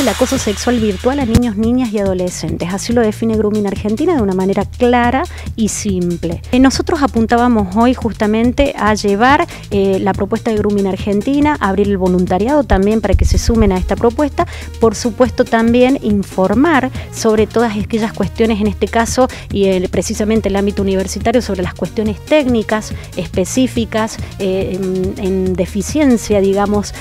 el acoso sexual virtual a niños, niñas y adolescentes. Así lo define Grooming Argentina de una manera clara y simple. Eh, nosotros apuntábamos hoy justamente a llevar eh, la propuesta de Grooming Argentina, abrir el voluntariado también para que se sumen a esta propuesta. Por supuesto también informar sobre todas aquellas cuestiones, en este caso y precisamente el ámbito universitario, sobre las cuestiones técnicas específicas eh, en, deficiencia, digamos,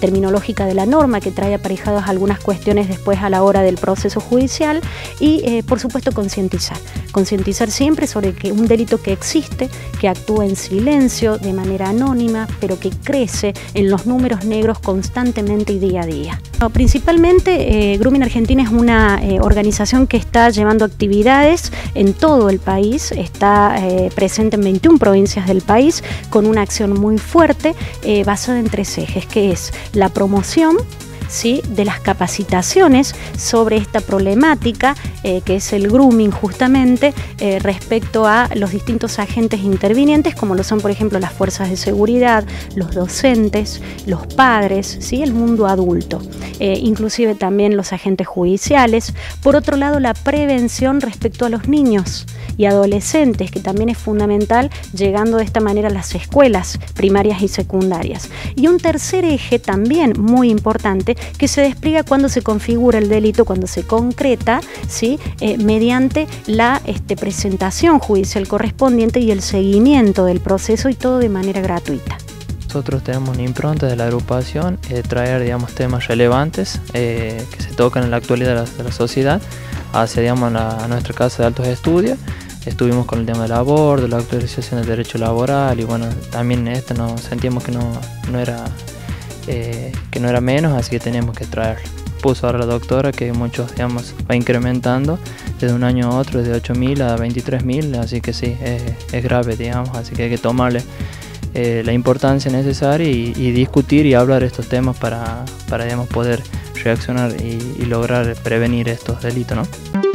terminológica de la norma que trae algunas cuestiones después a la hora del proceso judicial y por supuesto concientizar, concientizar siempre sobre que un delito que existe, que actúa en silencio, de manera anónima, pero que crece en los números negros constantemente y día a día. Principalmente, eh, Grooming Argentina es una eh, organización que está llevando actividades en todo el país, está eh, presente en 21 provincias del país con una acción muy fuerte eh, basada en tres ejes, que es la promoción, de las capacitaciones sobre esta problemática eh, que es el grooming justamente eh, respecto a los distintos agentes intervinientes como lo son por ejemplo las fuerzas de seguridad, los docentes, los padres, ¿sí? el mundo adulto, eh, inclusive también los agentes judiciales. Por otro lado la prevención respecto a los niños y adolescentes, que también es fundamental llegando de esta manera a las escuelas primarias y secundarias. Y un tercer eje también muy importante que se despliega cuando se configura el delito, cuando se concreta, ¿sí? Eh, mediante la este, presentación judicial correspondiente y el seguimiento del proceso y todo de manera gratuita. Nosotros tenemos una impronta de la agrupación, eh, traer digamos, temas relevantes eh, que se tocan en la actualidad de la, sociedad hacia digamos, nuestra casa de altos estudios. Estuvimos con el tema del aborto, la actualización del derecho laboral y bueno, también esto no, sentíamos que no, no era eh, que no era menos, así que teníamos que traerlo. Puso ahora la doctora que muchos, digamos, va incrementando desde un año a otro, de 8.000 a 23.000, así que sí, es, grave, digamos, así que hay que tomarle eh, la importancia necesaria y, discutir y hablar estos temas para, para digamos, poder reaccionar y, y lograr prevenir estos delitos, ¿no?